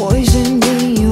poison me